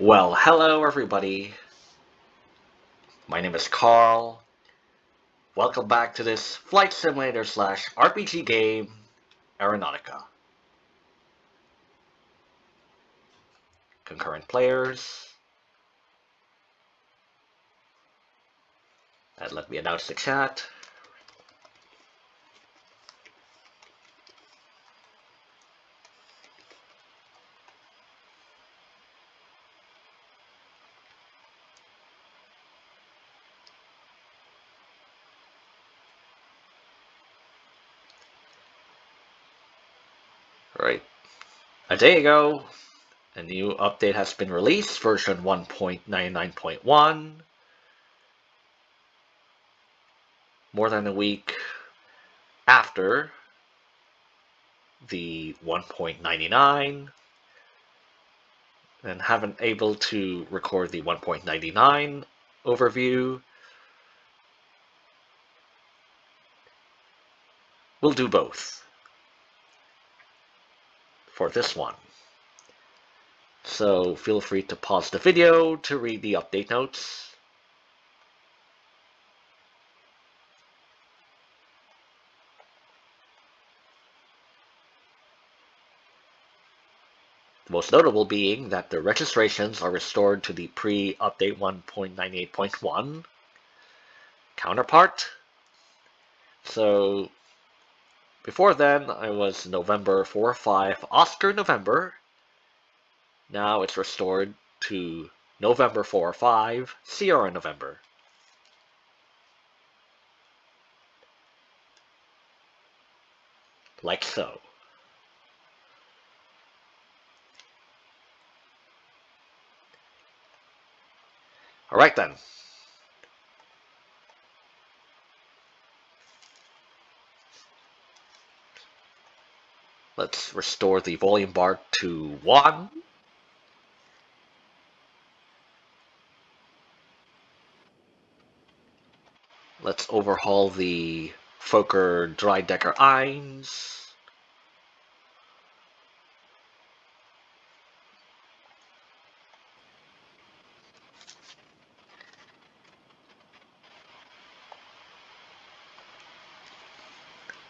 Well, hello everybody. My name is Carl. Welcome back to this flight simulator slash RPG game, Aeronautica. Concurrent players. And let me announce the chat. Right. A day ago, a new update has been released, version 1.99.1. More than a week after the 1.99 and haven't able to record the 1.99 overview. We'll do both for this one. So feel free to pause the video to read the update notes. The most notable being that the registrations are restored to the pre-update 1.98.1 counterpart. So before then, I was November 4-5 Oscar November. Now it's restored to November 4-5 Sierra November. Like so. Alright then. Let's restore the volume bar to 1. Let's overhaul the Fokker Dreidecker 1.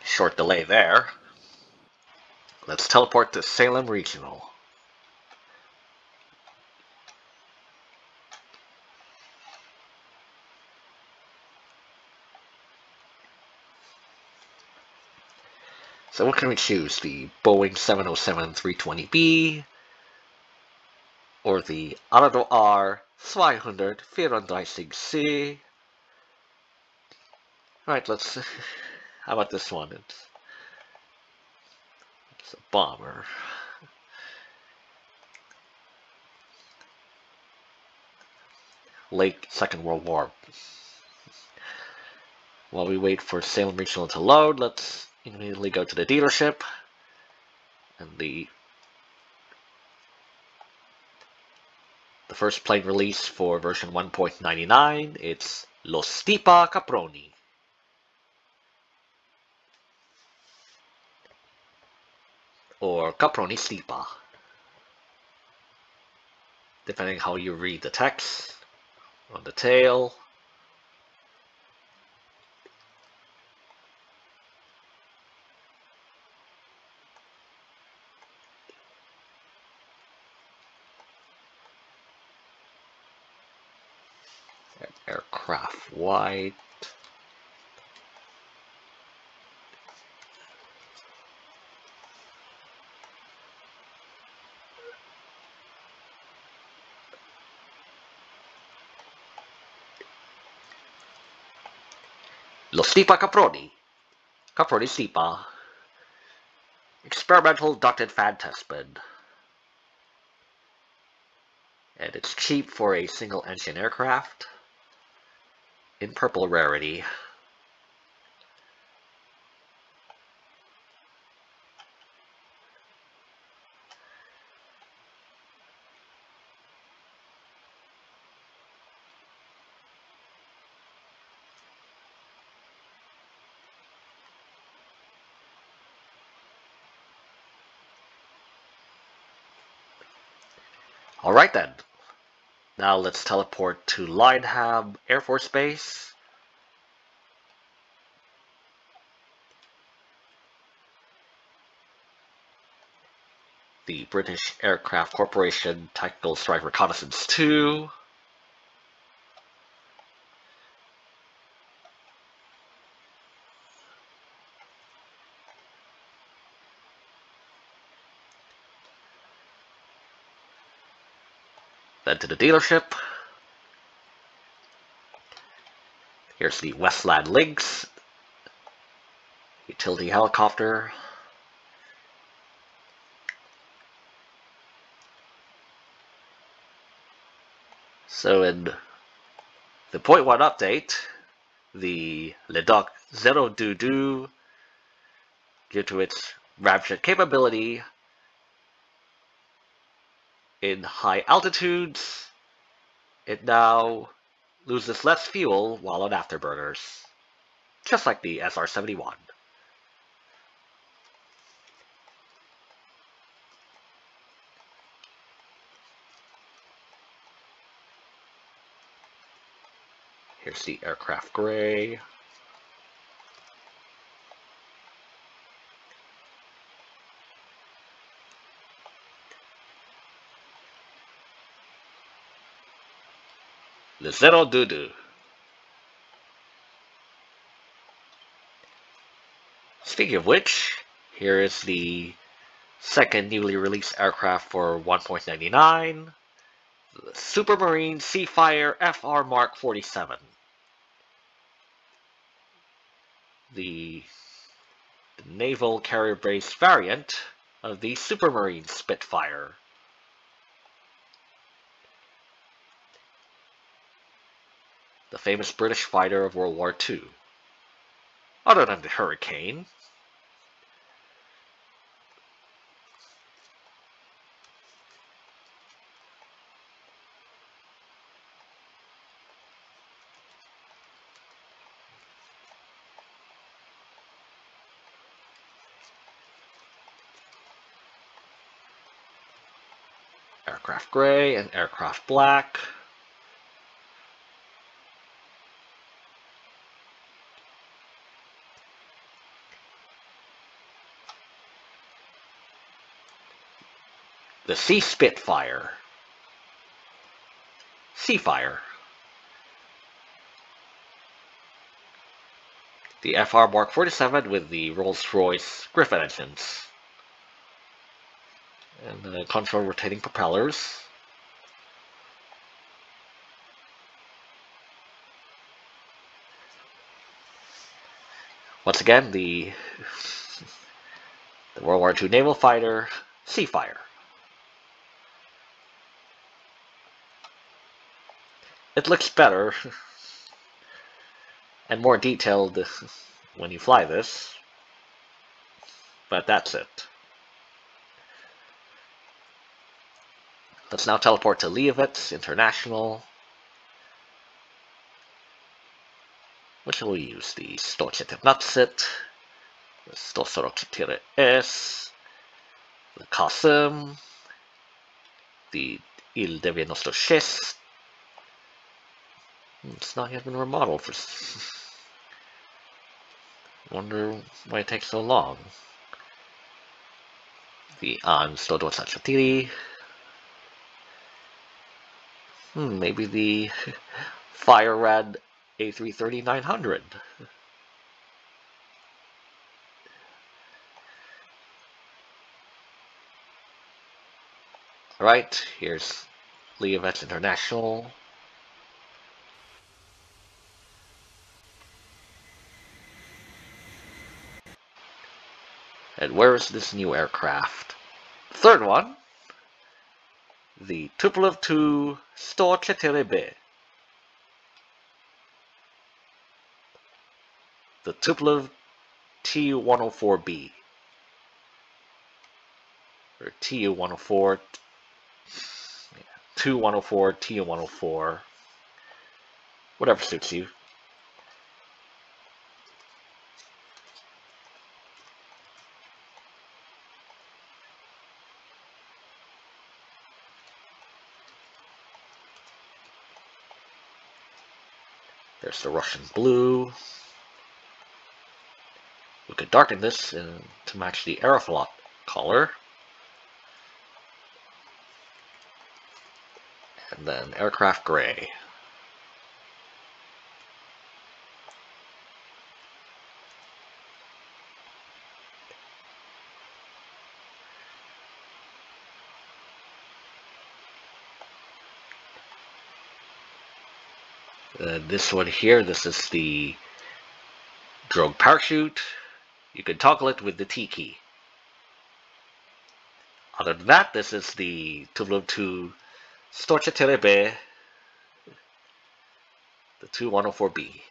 Short delay there. Let's teleport to Salem Regional. So what can we choose? The Boeing 707-320B or the Arado R 234C? Alright, let's... How about this one? It's it's a bomber. Late Second World War. While we wait for Salem Regional to load, let's immediately go to the dealership. And the the first plane release for version 1.99, it's Lo Stipa Caproni. Or Caproni Stipa. Depending how you read the text on the tail. Aircraft white. Stipa Caproni. Caproni Stipa. Experimental ducted fan test bed. And it's cheap for a single engine aircraft. In purple rarity. Alright then, Now let's teleport to Lineham Air Force Base. The British Aircraft Corporation Tactical Strike Reconnaissance 2. To the dealership. Here's the Westland Lynx. Utility helicopter. So in the point one update, the Leduc Zero Doo Doo, due to its ramjet capability, in high altitudes, it now loses less fuel while on afterburners, just like the SR-71. Here's the aircraft gray. The Zero Doodoo. Speaking of which, here is the second newly released aircraft for 1.99, the Supermarine Seafire FR Mark 47. The, the naval carrier based variant of the Supermarine Spitfire. The famous British fighter of World War II. Other than the Hurricane, aircraft gray and aircraft black. The Sea Spitfire. Seafire. The FR Mark 47 with the Rolls-Royce Griffon engines. And the control rotating propellers. Once again, the, the World War II naval fighter, Seafire. It looks better and more detailed when you fly this, but that's it. Let's now teleport to Liovitz International. Which will use? The 114 the 144 S, the Kasim, the Il 96, it's not yet been remodeled for... Wonder why it takes so long. The on still doing such a Hmm, maybe the Fire Red A330-900. Alright, here's Liovitz International. And where is this new aircraft? Third one, the Tupolev 2 104B. The Tupolev Tu-104B. Or Tu-104, yeah, Tu-104, Tu-104, whatever suits you. There's the Russian blue. We could darken this in, to match the Aeroflot color. And then aircraft gray. This one here, this is the drogue parachute. You can toggle it with the T key. Other than that, this is the Tupolev 2 Storchetelebe, the Tu-104B.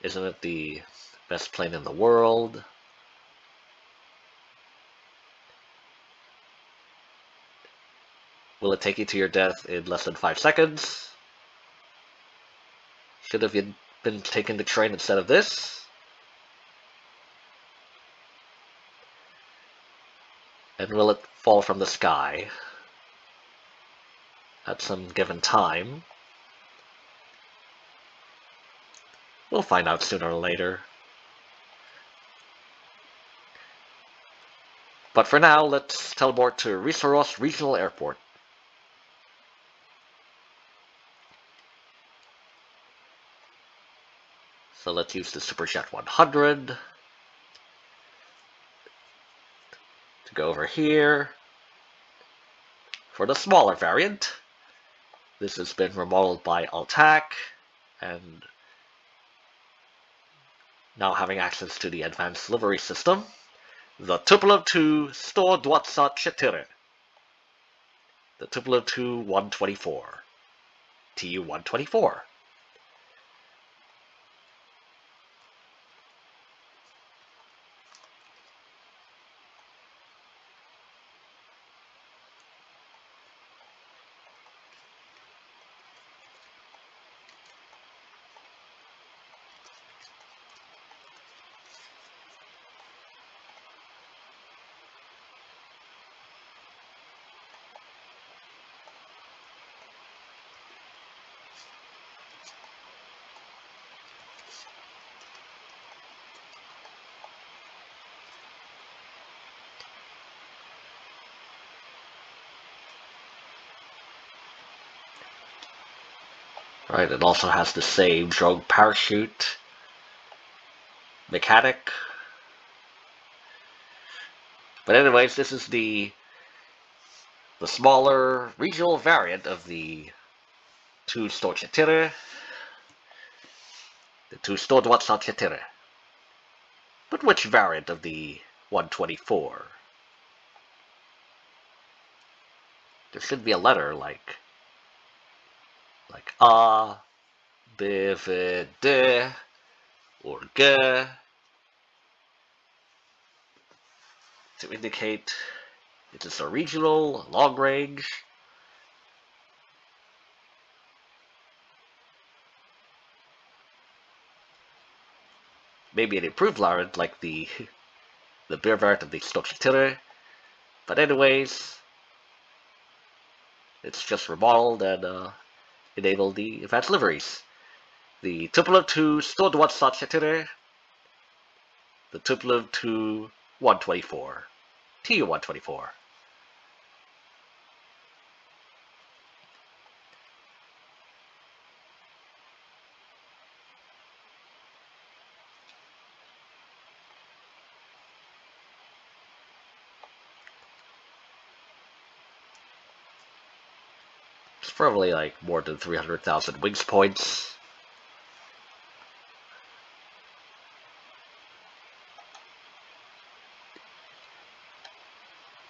Isn't it the best plane in the world? Will it take you to your death in less than 5 seconds? Should have been taking the train instead of this. And will it fall from the sky at some given time? We'll find out sooner or later. But for now, let's teleport to Risoros Regional Airport. So let's use the Superjet 100 to go over here. For the smaller variant, this has been remodeled by Altac and now having access to the advanced livery system, the Tupolev Tu-124. The Tupolev 2 124. TU-124. Right, it also has the same drogue parachute mechanic. But anyways, this is the the smaller regional variant of the two Storchetire, the two Stordwatsachetere. But which variant of the 124? There should be a letter like like A, B, V, D, or G to indicate it is a regional, long range, maybe an improved variant like the the beer of the Stokshitire. But anyways, it's just remodeled and uh, enable the advanced liveries. The Tupolev Tu-124, the Tupolev 2 124, Tu-124. Probably like more than 300,000 wings points.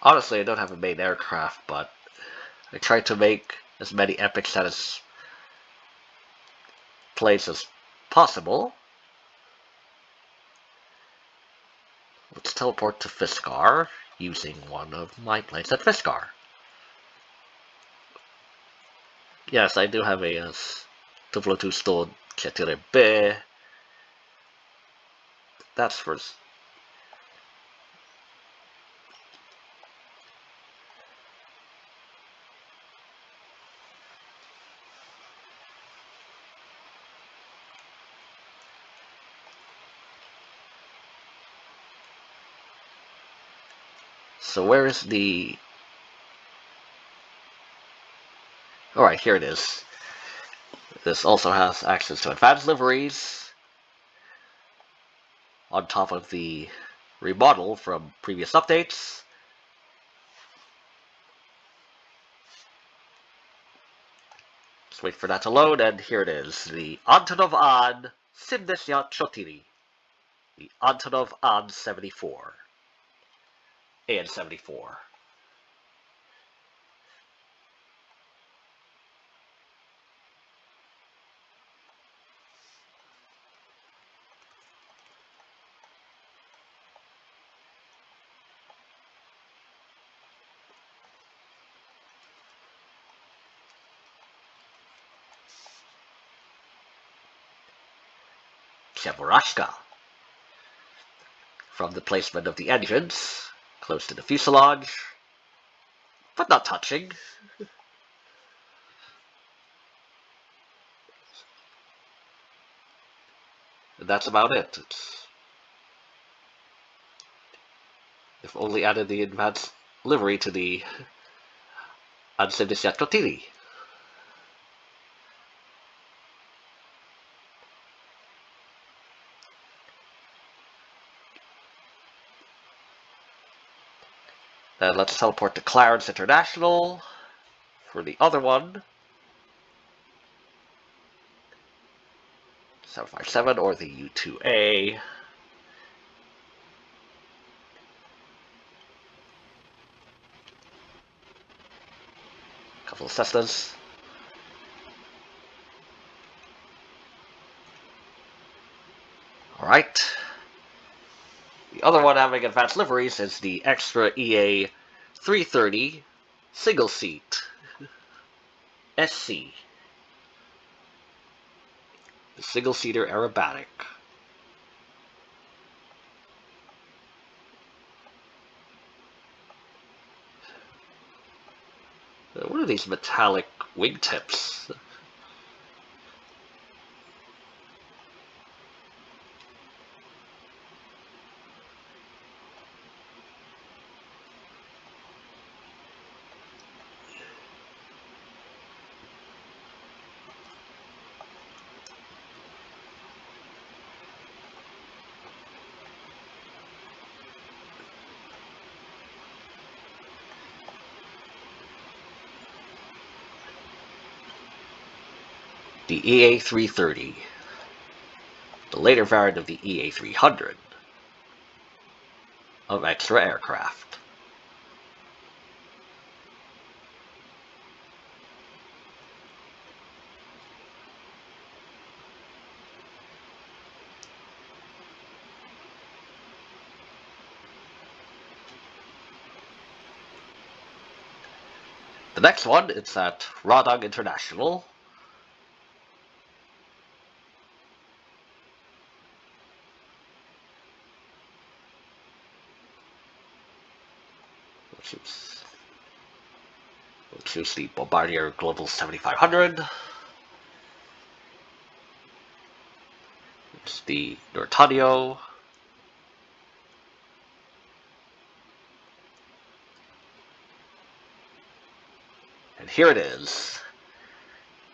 Honestly, I don't have a main aircraft, but I try to make as many epic status plays as possible. Let's teleport to Fiskar using one of my planes at Fiskar. Yes, I do have a uh, Tupelo 2 stored That's for... So where is the Alright, here it is. This also has access to advanced liveries on top of the remodel from previous updates. Let's wait for that to load, and here it is. The Antonov An 74. The Antonov An 74. And 74. Cheburashka. From the placement of the engines, close to the fuselage, but not touching. and that's about it. It's, if only added the advanced livery to the Ansedisiat Then let's teleport to Clarence International for the other one. 757 or the U2A. Couple of Cessnas. Alright. The other one having advanced liveries is the extra EA 330 single seat SC. The single seater aerobatic. What are these metallic wingtips? The EA330, the later variant of the EA300 of extra aircraft. The next one, it's at Radang International, choose the Bombardier Global 7500. It's the Nortanio. And here it is.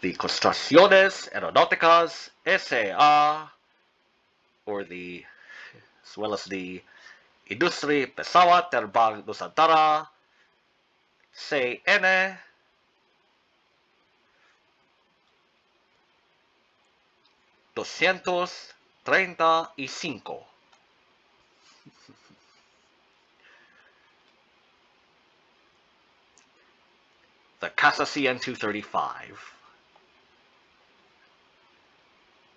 The Construcciones Aeronáuticas S.A.A. or the, as well as the industri pesawat terbang Nusantara CN doscientos treinta y cinco. The Casa CN235.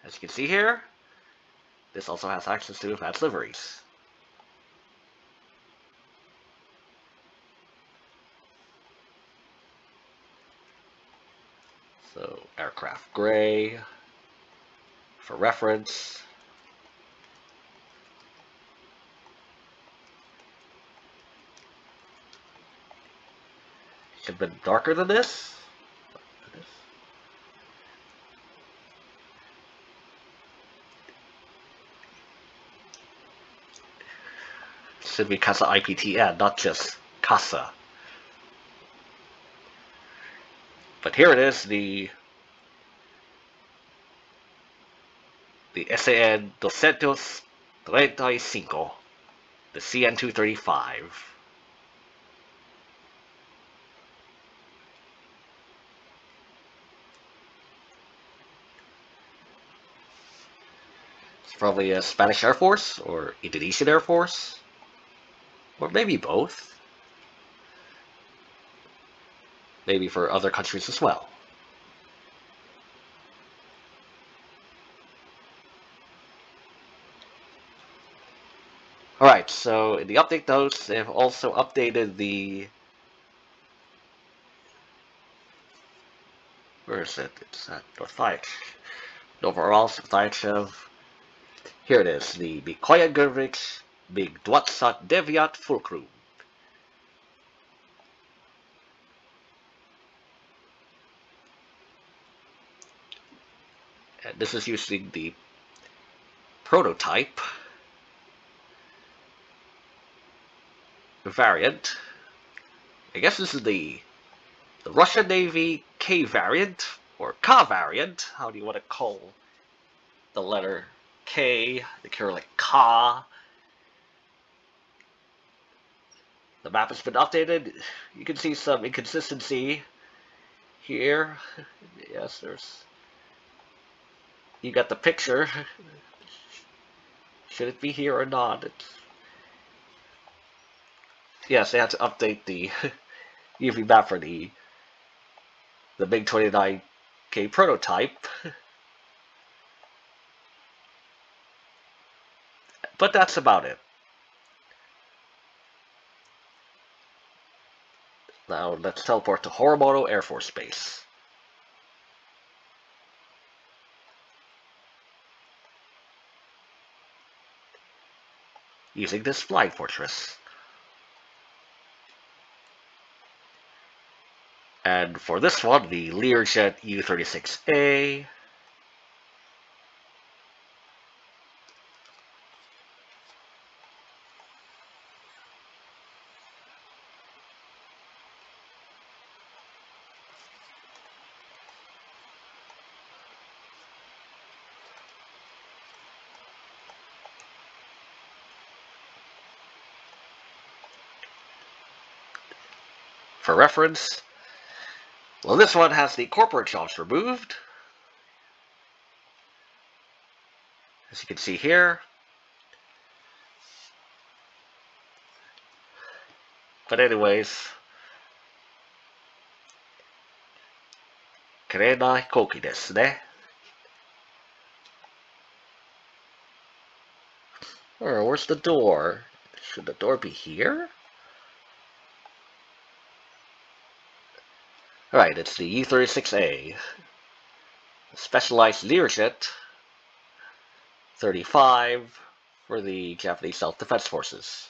As you can see here, this also has access to advanced liveries. So aircraft gray for reference. Should have been darker than this. Should be of IPTN, not just Casa. But here it is, the the SAN 235, the CN235. It's probably a Spanish Air Force or Indonesian Air Force, or maybe both. Maybe for other countries as well. Alright, so in the update notes, they've also updated the... Where is it? It's at North North Novorals, Here it is, the Mikoyan Gurevich MiG Dwatsat Deviat Fulcrum. This is using the prototype variant. I guess this is the the Russian Navy K variant or Ka variant. How do you want to call the letter K, the Cyrillic Ka? The map has been updated. You can see some inconsistency here. Yes, there's you got the picture. Should it be here or not? It's... Yes, they had to update the UV map for the the MiG 29K prototype. but that's about it. Now let's teleport to Horomoto Air Force Base. Using this flight fortress. And for this one, the Learjet U-36A reference, well, this one has the corporate jobs removed. As you can see here. But anyways, Karena Koki desu ne. Where's the door? Should the door be here? Right, it's the U-36A. Specialized Learjet 35 for the Japanese Self-Defense Forces.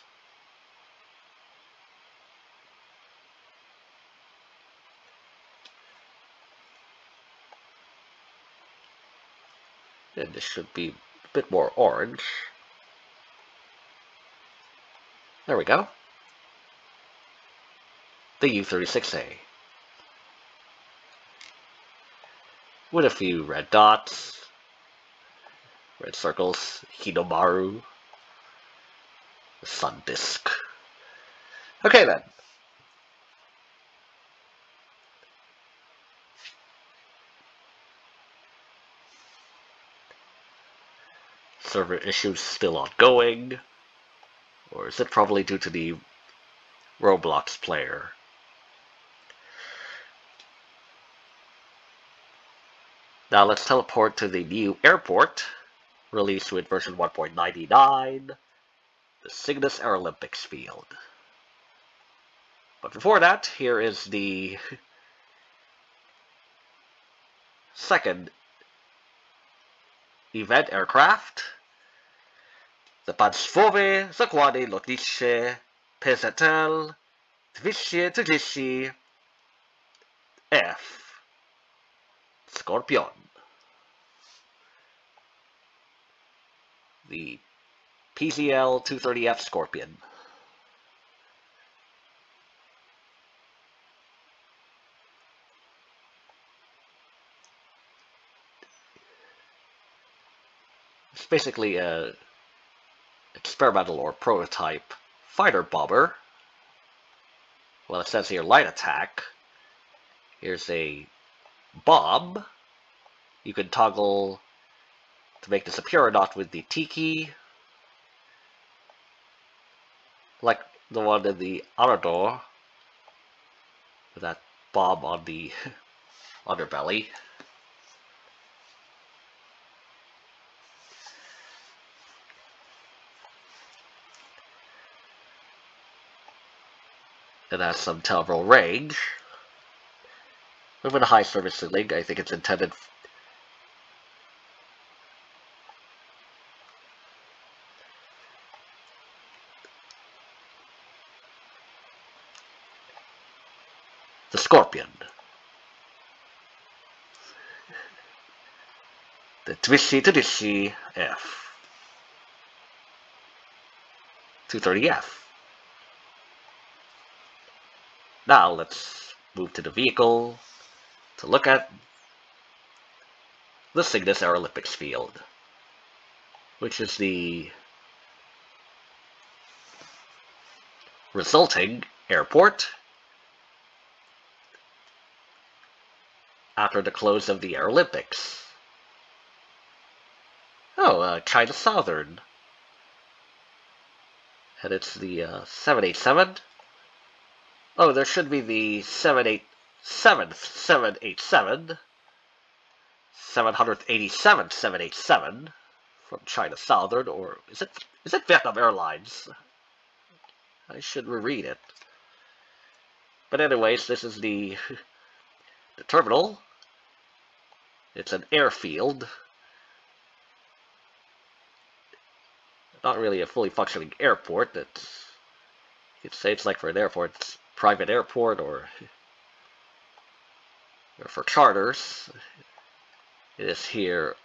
And this should be a bit more orange. There we go. The U-36A. With a few red dots, red circles, Hinomaru, the sun disk. Okay then. Server issues still ongoing, or is it probably due to the Roblox player? Now let's teleport to the new airport, released with version 1.99, the Cygnus Aerolympics field. But before that, here is the second event aircraft, the Państwowe Zakłady Lotnicze PZL 230 F scorpion the PZL 230F Scorpion. It's basically a experimental or prototype fighter bomber. Well, it says here light attack. Here's a bomb. You can toggle to make this appear or not with the T key. Like the one in the Arado. With that bomb on the underbelly. It has some temporal range. With a high service ceiling, I think it's intended the Scorpion. The Twisty Twisty F. 230F. Now let's move to the vehicle to look at the Cygnus Aerolympics field, which is the resulting airport after the close of the Aerolympics. Oh, uh, China Southern. And it's the uh, 787. Oh, there should be the 787, 787, 787, 787 from China Southern, or is it is it Vietnam Airlines? I should reread it. But anyways, this is the the terminal. It's an airfield. Not really a fully functioning airport. It's you could say it's like for an airport. It's private airport or, or for charters. It is here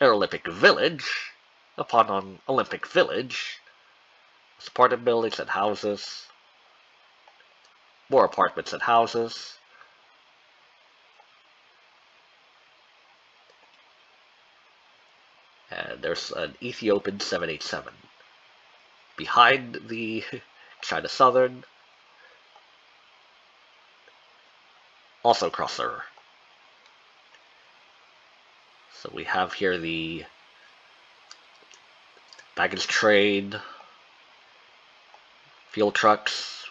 Olympic Village, upon an Olympic Village. It's apartment buildings and houses. More apartments and houses. And there's an Ethiopian 787. Behind the China Southern, also crosser. So we have here the baggage train, fuel trucks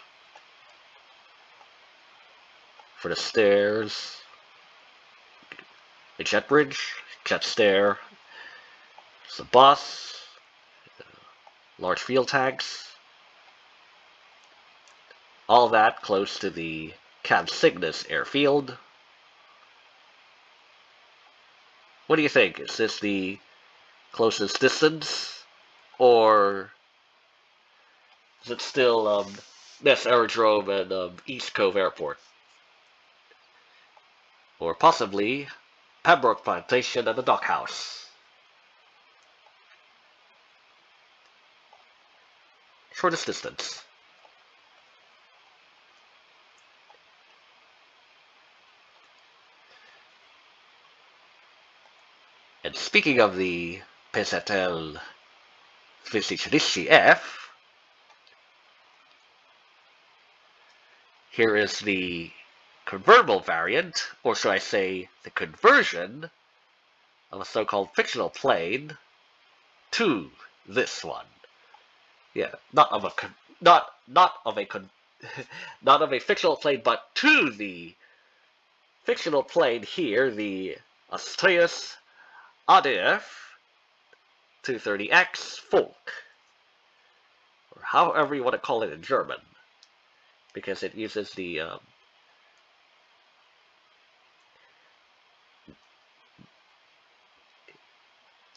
for the stairs, a jet bridge, jet stair, it's a bus, large fuel tanks, all that close to the Camp Cygnus Airfield. What do you think? Is this the closest distance? Or is it still um, Aerodrome and um, East Cove Airport? Or possibly Pembroke Plantation and the Dockhouse? Shortest distance. Speaking of the Pesatel Visicinici F, here is the convertible variant, or should I say the conversion of a so-called fictional plane to this one. Yeah, not of a not not of a not of a fictional plane, but to the fictional plane here, the Astraeus ADF 230X Foulke, or however you want to call it in German, because it uses the um,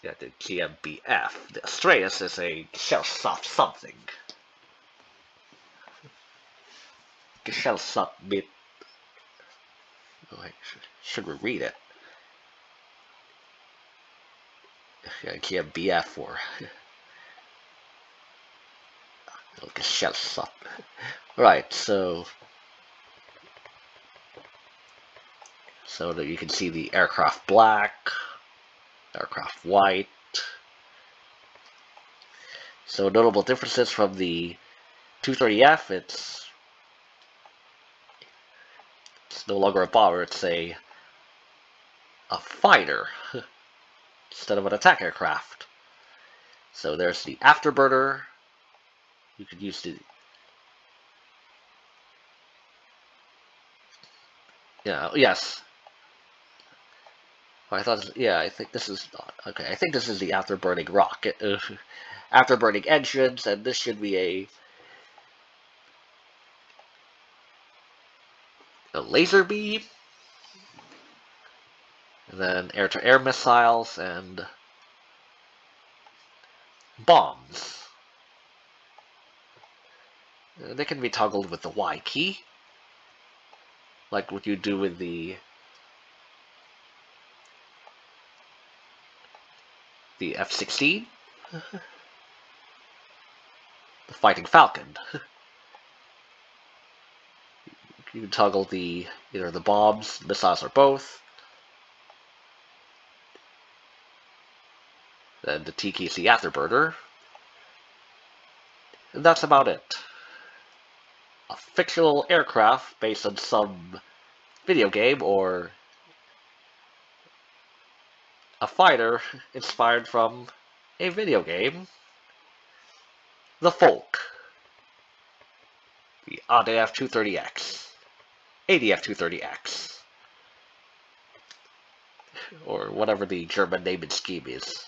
yeah, the GmbF. The Astraeus is a shell-soft something. Shell-soft bit. Oh, I should, should reread it. I can't BF for. Look at shells up. Right, so so that you can see the aircraft black, aircraft white, So notable differences from the 230F, it's it's no longer a bomber, it's a a fighter instead of an attack aircraft. So there's the afterburner. You could use the Yeah, oh, yes. I thought, yeah, I think this is, okay, I think this is the afterburning rocket, afterburning engines, and this should be a, a laser beam, and then air-to-air -air missiles, and bombs. Uh, they can be toggled with the Y key like what you do with the the F-16, the Fighting Falcon. you can toggle the either the bombs, missiles, or both. Then the T key afterburner. And that's about it a fictional aircraft based on some video game or a fighter inspired from a video game. The Foulke. The ADF 230X. ADF 230X. Or whatever the German naming scheme is.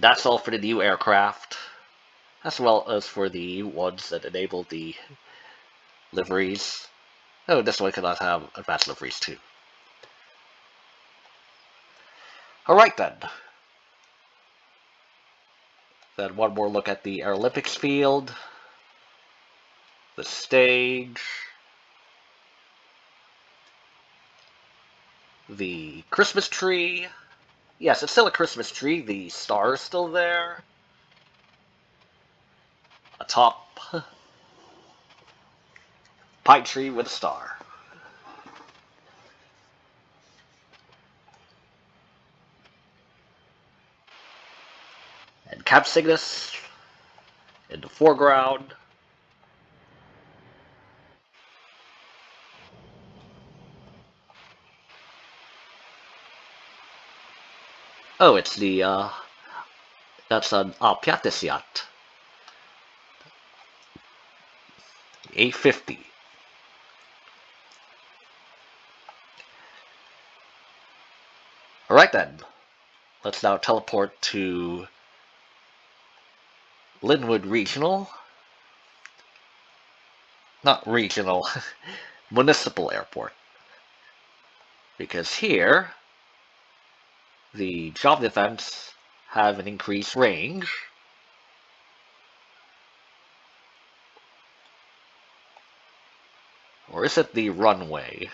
That's all for the new aircraft as well as for the ones that enable the liveries. Oh, this one cannot have advanced liveries too. Alright then. Then one more look at the Olympics field, the stage, the Christmas tree. Yes, it's still a Christmas tree. The star is still there a top pine tree with a star. And Camp Cygnus in the foreground. Oh, it's the, uh, that's an Alpiatis yacht. A50. Alright then, let's now teleport to Lynwood Regional. Not regional, municipal airport. Because here, the job events have an increased range Or is it the runway?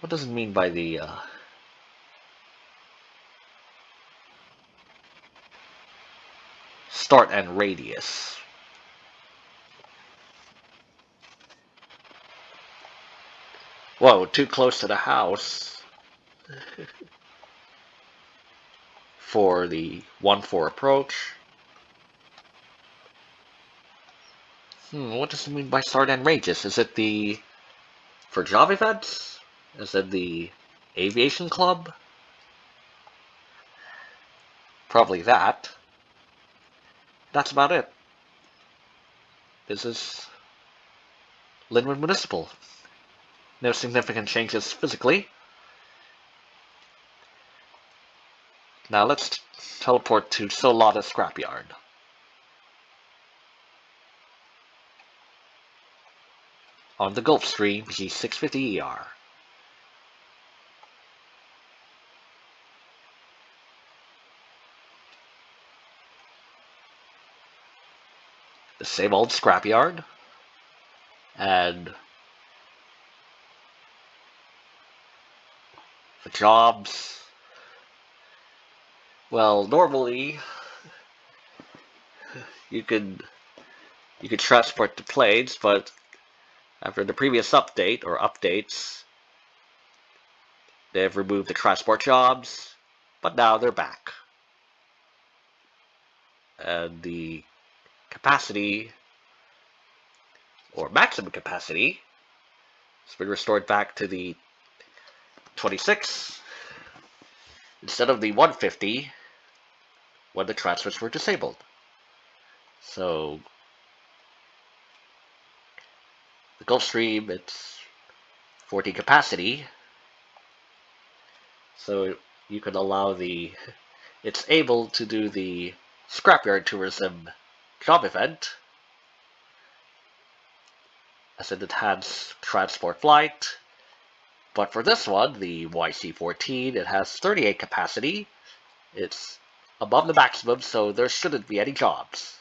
What does it mean by the... Uh... Start and radius. Whoa, too close to the house. for the 1-4 approach. Hmm, what does it mean by start and radius? Is it the... For job events? Is it the aviation club? Probably that. That's about it. This is Lynwood Municipal. No significant changes physically. Now let's teleport to Solada Scrapyard. on the Gulfstream G650ER. The same old scrapyard, and the jobs. Well, normally you could you could transport the planes, but after the previous update, or updates, they've removed the transport jobs, but now they're back. And the capacity, or maximum capacity, has been restored back to the 26 instead of the 150 when the transfers were disabled. So the Gulfstream, it's 40 capacity, so you can allow the, it's able to do the scrapyard tourism job event as an enhanced transport flight. But for this one, the YC-14, it has 38 capacity. It's above the maximum, so there shouldn't be any jobs.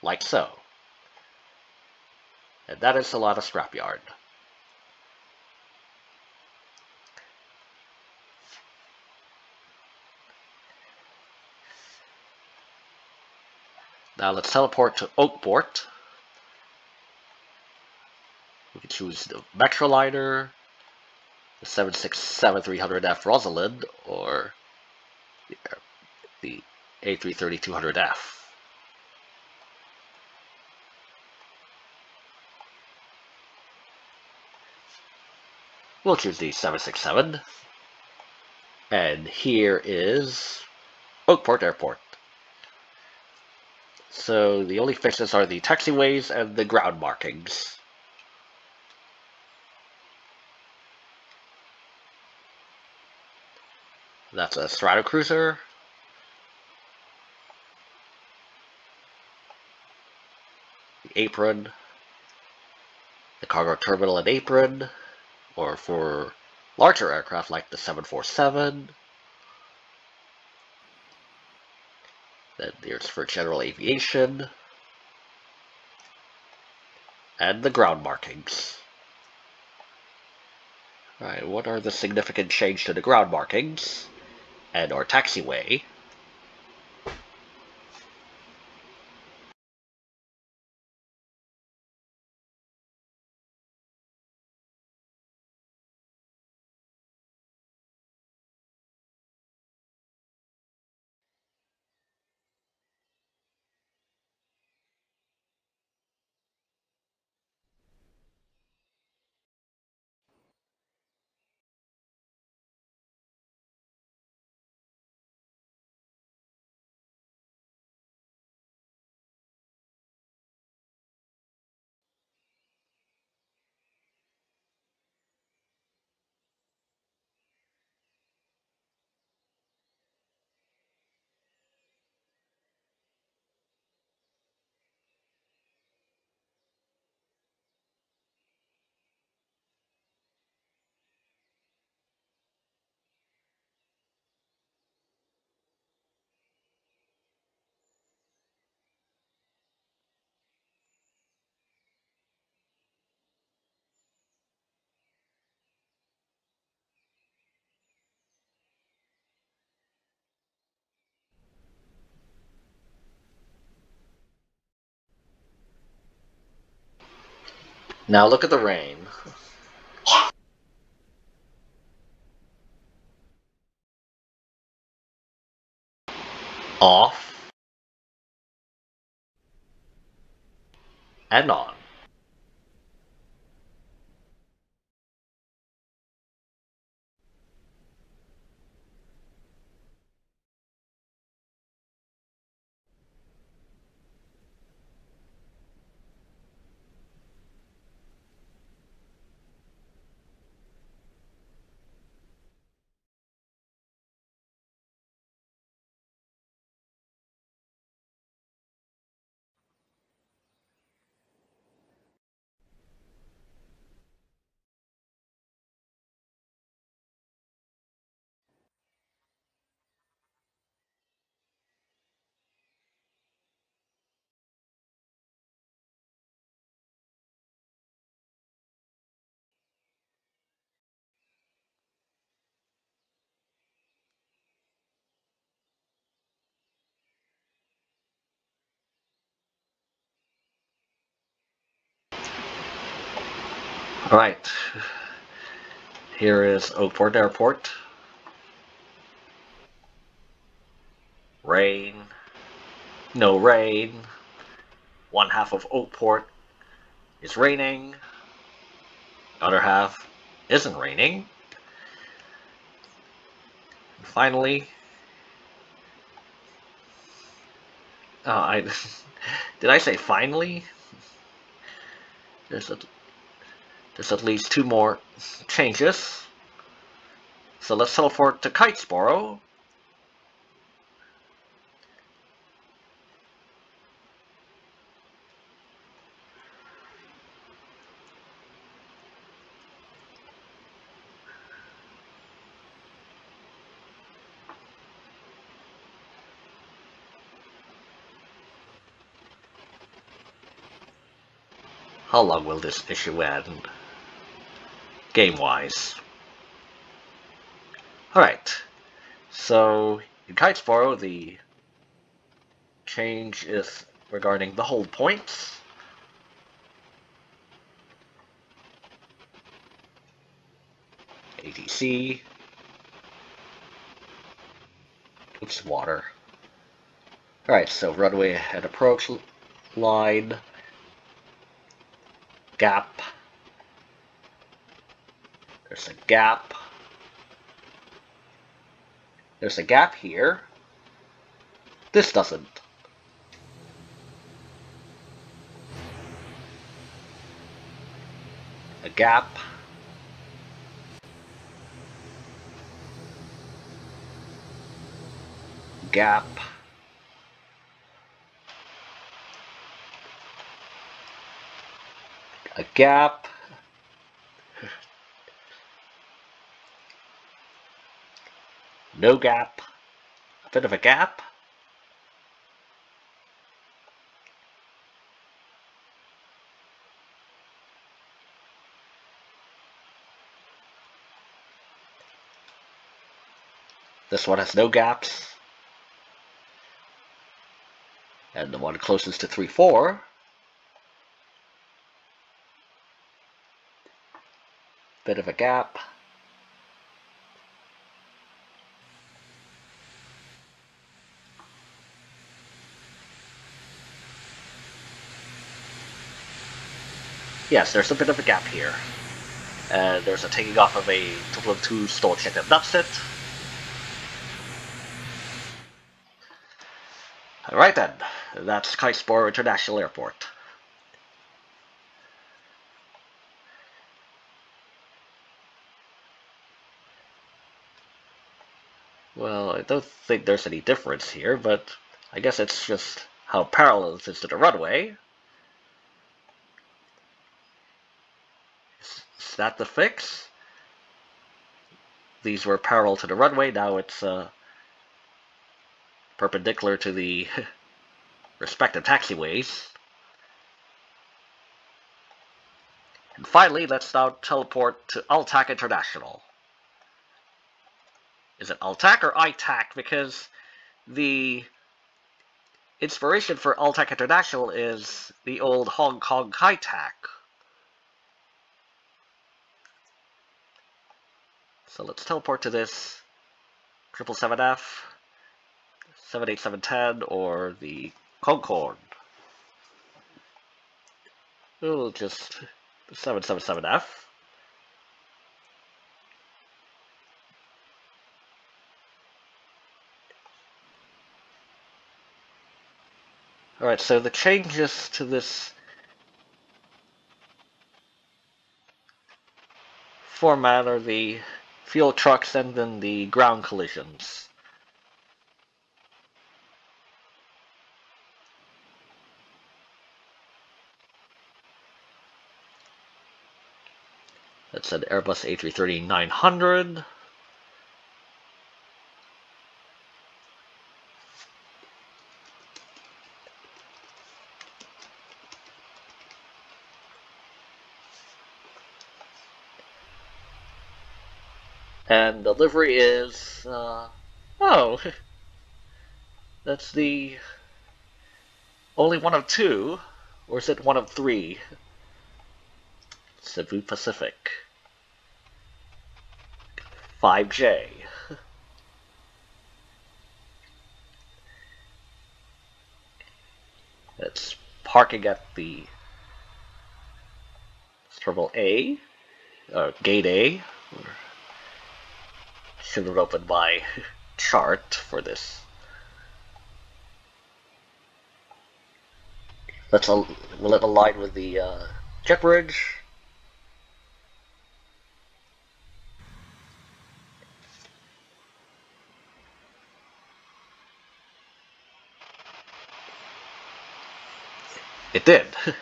Like so. And that is a lot of scrapyard. Now let's teleport to Oakport. We can choose the Metroliner, the 767-300F Rosalind, or the A330-200F. We'll choose the 767. And here is Oakport Airport. So the only fixes are the taxiways and the ground markings. That's a Stratocruiser. The apron. The cargo terminal and apron. Or for larger aircraft like the 747. Then there's for general aviation. And the ground markings. Alright, what are the significant change to the ground markings? And our taxiway. Now look at the rain. Off. And on. Right. Here is Oakport Airport. Rain. No rain. One half of Oakport is raining. Other half isn't raining. And finally, uh, I did I say finally? There's a, there's at least two more changes. So let's teleport to Kitesboro. How long will this issue end? Game-wise. Alright, so in Kitesboro, the change is regarding the hold points. ATC. Oops, water. Alright, so runway and approach line. Gap. There's a gap. There's a gap here. This doesn't. A gap. Gap. A gap. No gap. A bit of a gap. This one has no gaps. And the one closest to 3-4 bit of a gap. Yes, there's a bit of a gap here. Uh, there's a taking off of a total of two stall and that's it. Alright then, that's Kitesboro International Airport. Well, I don't think there's any difference here, but I guess it's just how parallel it is to the runway. That the fix? These were parallel to the runway, now it's uh, perpendicular to the respective taxiways. And finally, let's now teleport to Al Tak International. Is it Al Tak or ITAC? Because the inspiration for Al Tak International is the old Hong Kong Kai Tak. So let's teleport to this 777F, 78710, or the Concorde. We'll just 777F. Alright, so the changes to this format are the fuel trucks and then the ground collisions. That's an Airbus A330-900. And the livery is, uh, oh, that's the only one of two, or is it one of three? Cebu Pacific. 5J. It's parking at the terminal A, uh, gate A. Should have opened my chart for this. Let's will it align with the uh, jet bridge. It did.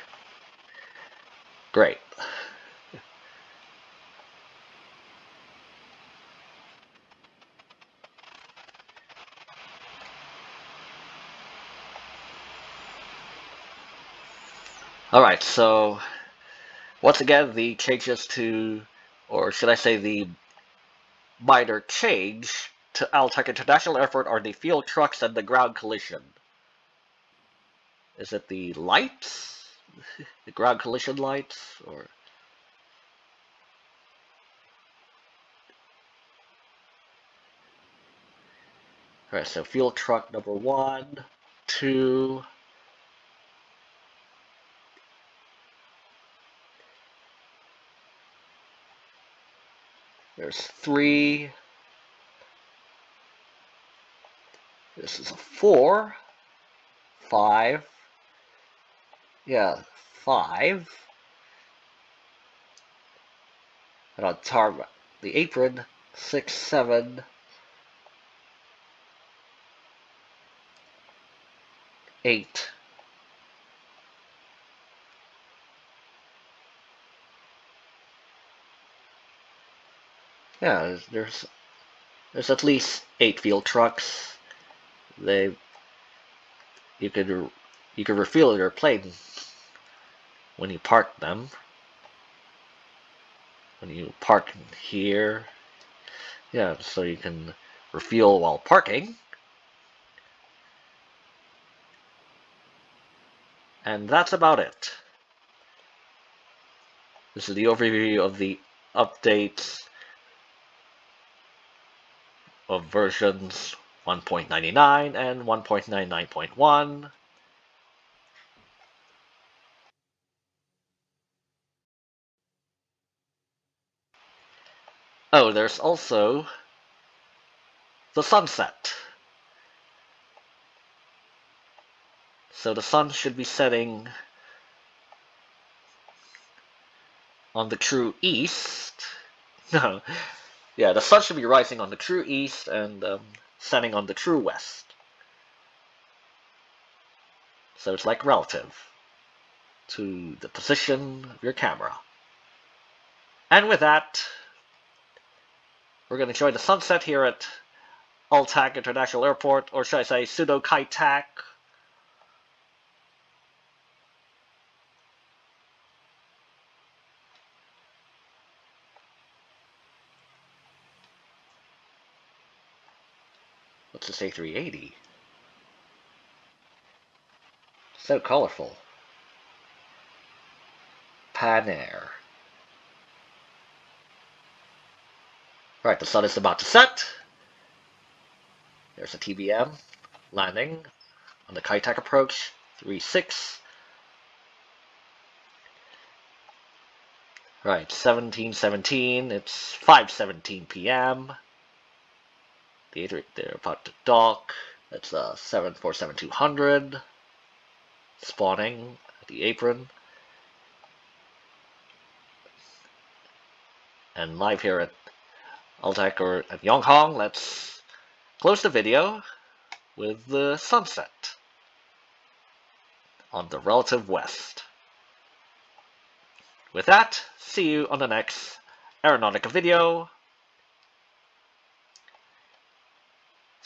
Great. Alright, so once again the changes to, or should I say the minor change to Al Tak International Airport are the fuel trucks and the ground collision. Is it the lights? the ground collision lights? Or Alright, so fuel truck number one, two, There's three. This is a four, five, yeah, five. And on target, the apron, six, seven, eight. Yeah, there's there's at least eight field trucks. They you could you could refuel your plane when you park them. When you park here, yeah, so you can refuel while parking. And that's about it. This is the overview of the updates of versions 1.99 and 1.99.1. Oh, there's also the sunset. So the sun should be setting on the true east. No, yeah, the sun should be rising on the true east and um, setting on the true west. So it's like relative to the position of your camera. And with that, we're going to enjoy the sunset here at Al Tak International Airport, or should I say Pseudo Kai Tak. What's this A380? So colorful. Panair. Alright, the sun is about to set. There's a TBM landing on the Kai Tak approach, 3-6. Right, 1717, it's 5.17 p.m. The Adric, they're about to dock. That's uh, 747200. Spawning at the apron. And live here at Al Tak or at Yonghong, let's close the video with the sunset on the relative west. With that, see you on the next Aeronautica video.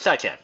下潜。